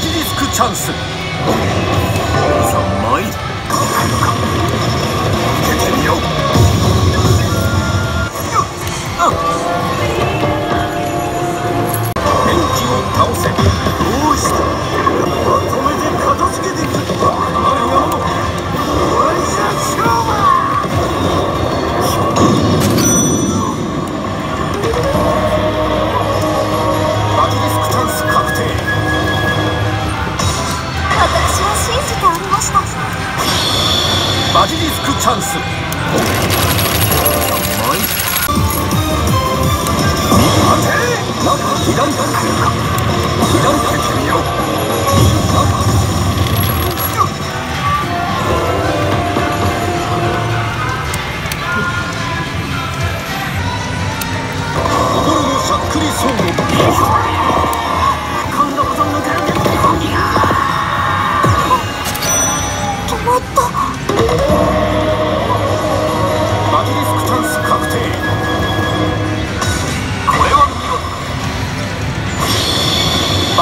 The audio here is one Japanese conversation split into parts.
ジリスクチャンス。さあ参る受けてみよう。電気を倒せ。どうした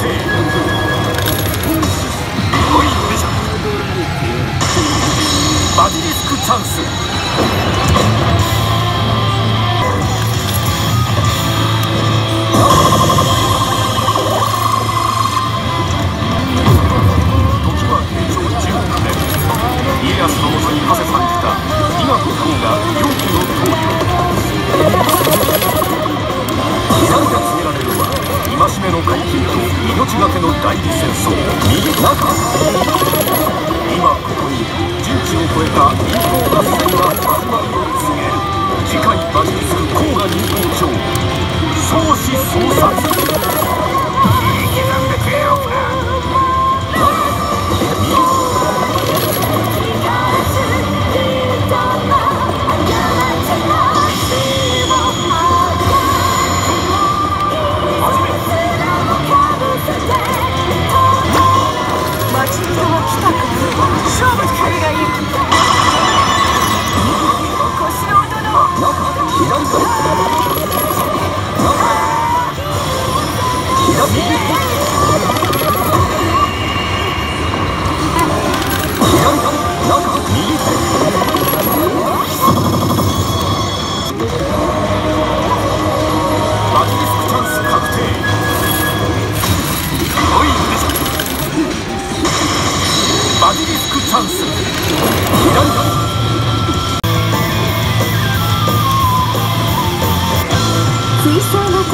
バジリスクチャンス。戦争今ここに陣地を超えた民放合戦が始まりを告げる。次回馬術黄河民放長相思相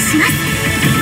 します。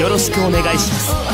よろしくお願いします。